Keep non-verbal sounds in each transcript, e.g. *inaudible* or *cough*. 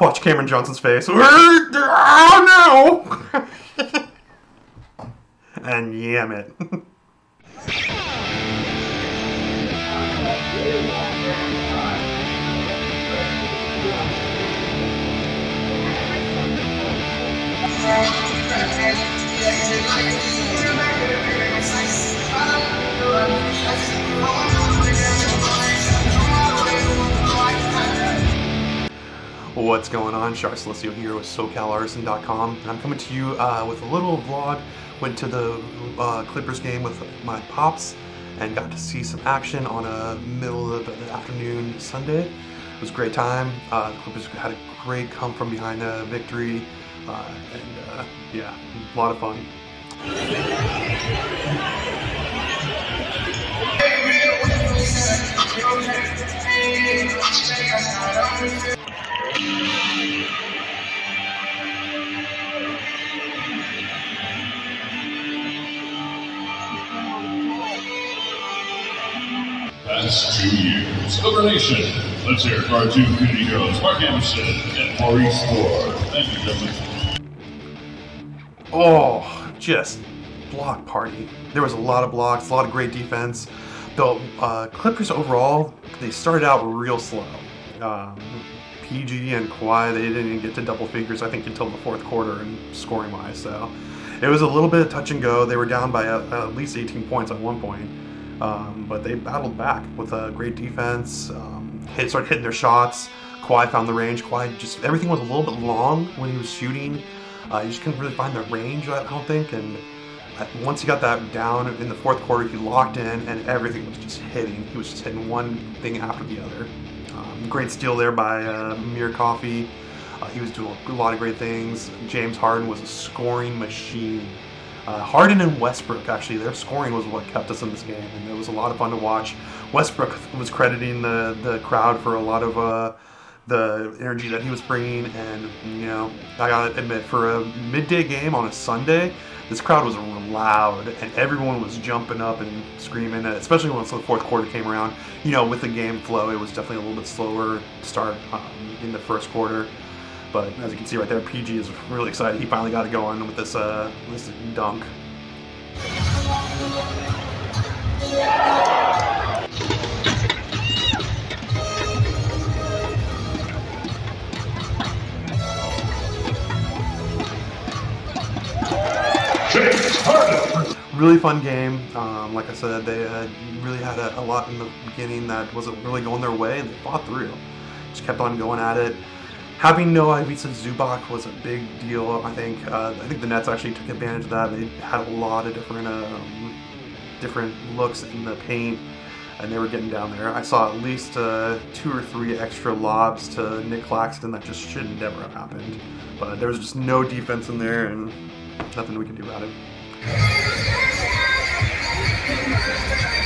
Watch Cameron Johnson's face. Oh *laughs* no! *laughs* and yam it. *laughs* What's going on? Scharr Silicio here with SoCalArtisan.com, and I'm coming to you uh, with a little vlog. Went to the uh, Clippers game with my pops and got to see some action on a middle of the afternoon Sunday. It was a great time. Uh, the Clippers had a great come from behind victory, uh, and uh, yeah, a lot of fun. Two years. Over Nation. Let's hear two community heroes, Mark Anderson and Maurice Ward. Thank you, gentlemen. Oh, just block party. There was a lot of blocks, a lot of great defense. The uh, Clippers overall, they started out real slow. Um, PG and Kawhi, they didn't even get to double figures, I think, until the fourth quarter and scoring wise. So it was a little bit of touch and go. They were down by at, at least 18 points at one point. Um, but they battled back with a great defense. Um, hit, started hitting their shots. Kawhi found the range. Kawhi just everything was a little bit long when he was shooting. Uh, he just couldn't really find the range, I don't think. And once he got that down in the fourth quarter, he locked in, and everything was just hitting. He was just hitting one thing after the other. Um, great steal there by uh, Amir Coffey. Uh, he was doing a lot of great things. James Harden was a scoring machine. Uh, Harden and Westbrook, actually, their scoring was what kept us in this game, and it was a lot of fun to watch. Westbrook was crediting the, the crowd for a lot of uh, the energy that he was bringing, and, you know, I gotta admit, for a midday game on a Sunday, this crowd was loud, and everyone was jumping up and screaming, especially once the fourth quarter came around. You know, with the game flow, it was definitely a little bit slower start um, in the first quarter. But as you can see right there, PG is really excited. He finally got it going with this uh, this dunk. Really fun game. Um, like I said, they really had a, a lot in the beginning that wasn't really going their way, and they fought through. Just kept on going at it having Noah Ivica Zubac was a big deal. I think uh, I think the Nets actually took advantage of that. They had a lot of different um, different looks in the paint, and they were getting down there. I saw at least uh, two or three extra lobs to Nic Claxton that just should never have happened. But there was just no defense in there, and nothing we could do about it.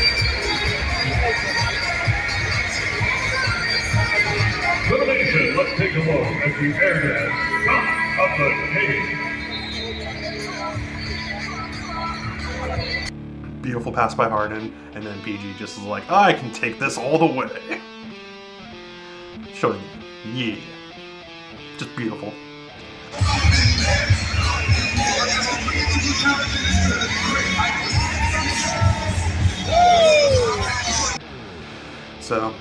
*laughs* the top of the. Beautiful pass by Harden, and then PG just is like, I can take this all the way. Showing you. Yeah. Just beautiful. So,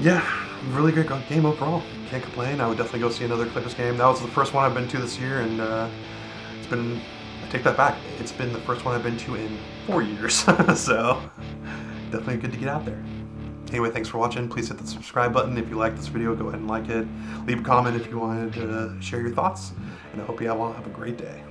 yeah, really good game overall. Can't complain. I would definitely go see another Clippers game. That was the first one I've been to this year, and uh, it's been, I take that back, it's been the first one I've been to in four years. *laughs* so, definitely good to get out there. Anyway, thanks for watching. Please hit the subscribe button if you like this video. Go ahead and like it. Leave a comment if you wanted to share your thoughts. And I hope you all have a great day.